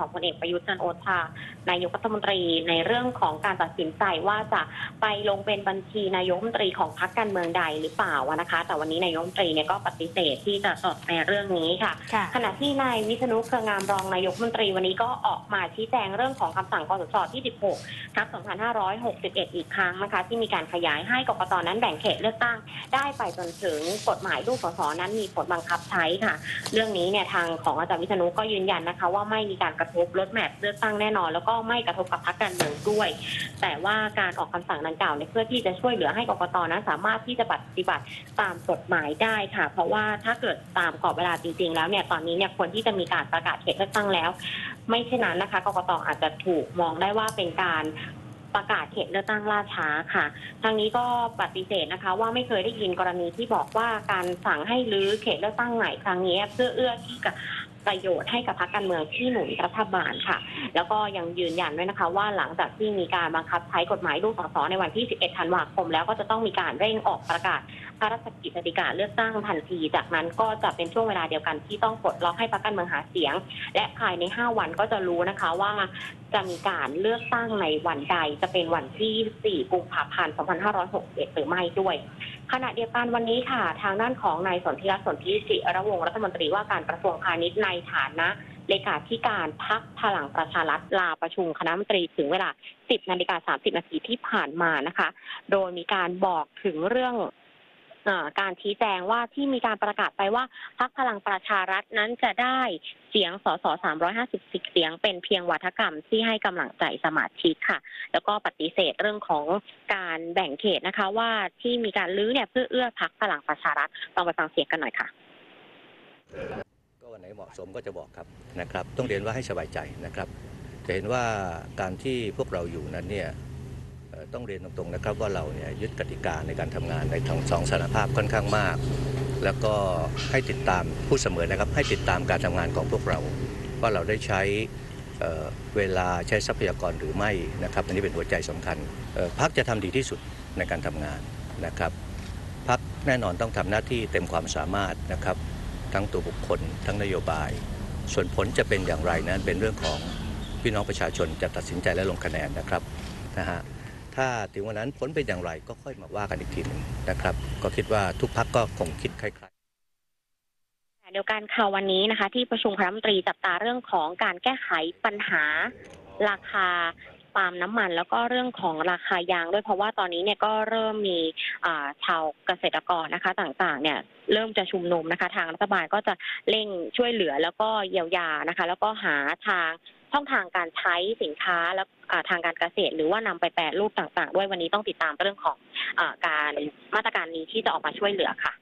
ของพลเอกประยุทธ์จันทร์โอชานายกรัฐมนตรีในเรื่องของการตัดสินใจว่าจะไปลงเป็นบัญชีนายกรัฐมนตรีของพรรคการเมืองใดหรือเปล่านะคะ แต่วันนี้นายกรัฐมนตรีเนี่ยก็ปฏิเสธที่จะตอบในเรื่องนี้ค่ะค่ะขณะที่นายวิษณุเครืองามรองนายกรัฐมนตรีวันนี้ก็ออกมาชี้แจงเรื่องของคำสั่งกสชที่ 16ทับ2561 อีกครั้งนะคะ ที่มีการขยายให้กกตนั้นแบ่งเขตเลือกตั้งได้ไปจนถึงกฎหมายลูกสสนั้นมีผลบังคับใช้ค่ะ เรื่องนี้เนี่ยทางของอาจารย์วิษณุก็ยืนยันนะคะ ว่าไม่มีการกระทบรถแมพเลือกตั้งแน่นอน แล้วก็ไม่กระทบกับพรรคการเมืองด้วย แต่ว่าการออกคำสั่งดังกล่าวเนี่ยเพื่อที่จะช่วยเหลือให้กกตนั้นสามารถที่จะปฏิบัติตามกฎหมายได้ค่ะ เพราะว่าถ้าเกิดตามกรอบเวลาจริงๆ แล้วเนี่ยตอนนี้เนี่ยควรที่จะมีการประกาศเขตเลือกตั้งแล้ว ไม่เช่นนั้นนะคะกกตอาจจะถูกมองได้ว่าเป็นการประกาศเขตเลือกตั้งล่าช้าค่ะ ทางนี้ก็ปฏิเสธนะคะ ว่าไม่เคยได้ยินกรณีที่บอกว่าการสั่งให้รื้อเขตเลือกตั้งใหม่ครั้งนี้ เพื่อเอื้อที่กับ ประโยชน์ให้กับพรรคการเมืองที่หนุนรัฐบาลค่ะ แล้วก็ยังยืนยันด้วยนะคะ ว่าหลังจากที่มีการบังคับใช้กฎหมายลูกสสในวันที่ 11 ธันวาคม แล้วก็จะต้องมีการเร่งออกประกาศพระราชกิจสีกาเลือกตั้งทันที จากนั้นก็จะเป็นช่วงเวลาเดียวกันที่ต้องปลดล็อกให้พรรคการเมืองหาเสียง และภายใน 5 วันก็จะรู้นะคะว่าจะมีการเลือกตั้งในวันใดจะเป็นวันที่ 4 กุมภาพันธ์ 2561 หรือไม่ด้วย ขณะเดียวกันวันนี้ค่ะ ทางด้านของนายสนธิรัตน์สนธิศิระวงรัฐมนตรีว่าการกระทรวงพาณิชย์ในฐานะเลขาธิการพักพลังประชารัฐลาประชุมคณะมนตรีถึงเวลา 10นาฬิกา30นาทีที่ผ่านมานะคะ โดยมีการบอกถึงเรื่อง การชี้แจงว่าที่มีการประกาศไปว่าพักพลังประชารัฐนั้นจะได้เสียงสส350เสียงเป็นเพียงวัฒกรรมที่ให้กำลังใจสมาชิกค่ะ แล้วก็ปฏิเสธเรื่องของการแบ่งเขตนะคะ ว่าที่มีการลื้อเนี่ยเพื่อเอื้อพักพลังประชารัฐลองไปฟังเสียงกันหน่อยค่ะก็วันไหนเหมาะสมก็จะบอกครับนะครับ ต้องเรียนว่าให้สบายใจนะครับ จะเห็นว่าการที่พวกเราอยู่นั้นเนี่ย ต้องเรียนตรงๆนะครับว่าเราเนี่ยยึดกติกาในการทำงานในทั้งสองสานภาพค่อนข้างมาก แล้วก็ให้ติดตามผู้เสมอนะครับให้ติดตามการทำงานของพวกเรา ว่าเราได้ใช้เเวลาใช้ทรัพยากรหรือไม่นะครับอันนี้เป็นหัวใจสำคัญพักจะทำดีที่สุดในการทำงานนะครับพักแน่นอนต้องทำหน้าที่เต็มความสามารถนะครับทั้งตัวบุคคล ทั้งนโยบาย ส่วนผลจะเป็นอย่างไรนั้นเป็นเรื่องของพี่น้องประชาชนจะตัดสินใจและลงคะแนนนะครับนะฮะ ถ้าถึงวันนั้นผลเป็นอย่างไรก็ค่อยมาว่ากันอีกทีหนึ่งนะครับ ก็คิดว่าทุกพักก็คงคิดคล้ายๆเดียวกันค่ะวันนี้นะคะ ที่ประชุมคณะรัฐมนตรีจับตาเรื่องของการแก้ไขปัญหาราคาปาล์มน้ำมันแล้วก็เรื่องของราคายางด้วยเพราะว่าตอนนี้เนี่ยก็เริ่มมีชาวเกษตรกรนะคะต่างๆ เนี่ยเริ่มจะชุมนุมนะคะ ทางรัฐบาลก็จะเร่งช่วยเหลือแล้วก็เยียวยานะคะ แล้วก็หาทาง ช่องทางการใช้สินค้าและทางการเกษตร หรือว่านำไปแปรรูปต่าง ๆ ด้วยวันนี้ต้องติดตามเรื่องของอการมาตรการนี้ที่จะออกมาช่วยเหลือค่ะ